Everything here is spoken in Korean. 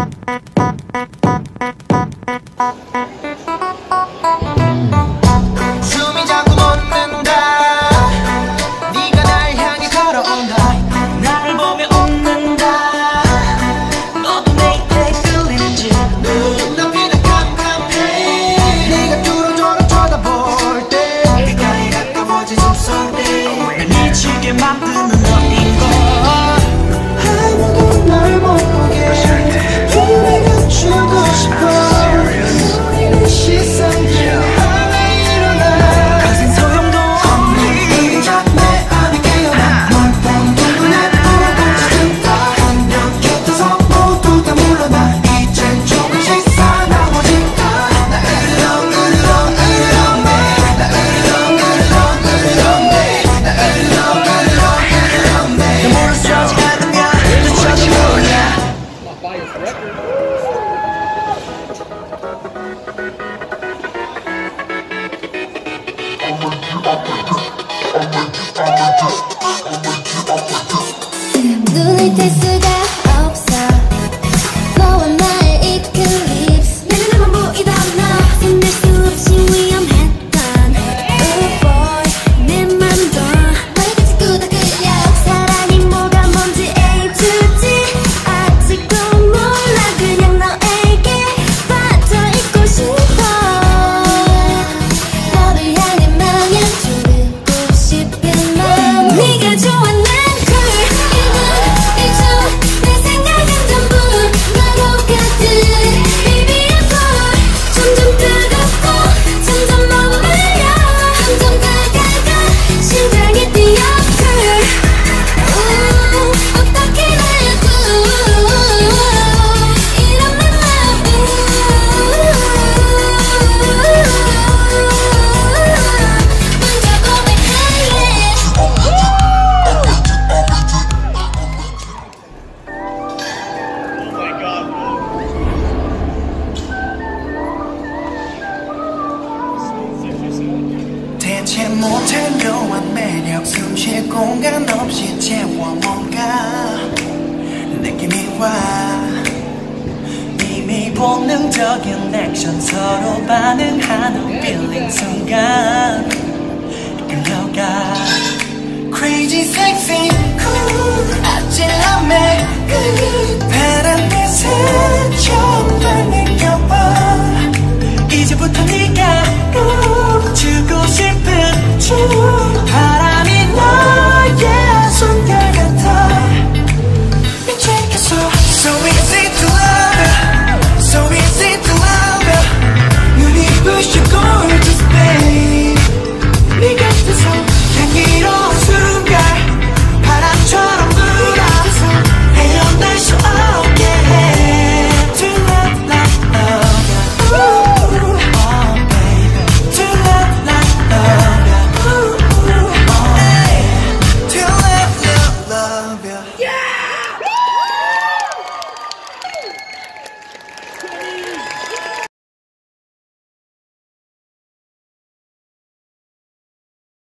Thank you. I'll make you, I'll make you, I'll make you, I'll make you. 못한 거한 매력 숨쉴 공간 없이 채워 뭔가 느낌이 와 이미 본능적인 액션 서로 반응하는 feeling 순간 끌려가. Crazy sexy cool 아찔함에 바람에 스쳐 날 느껴봐 이제부터 네가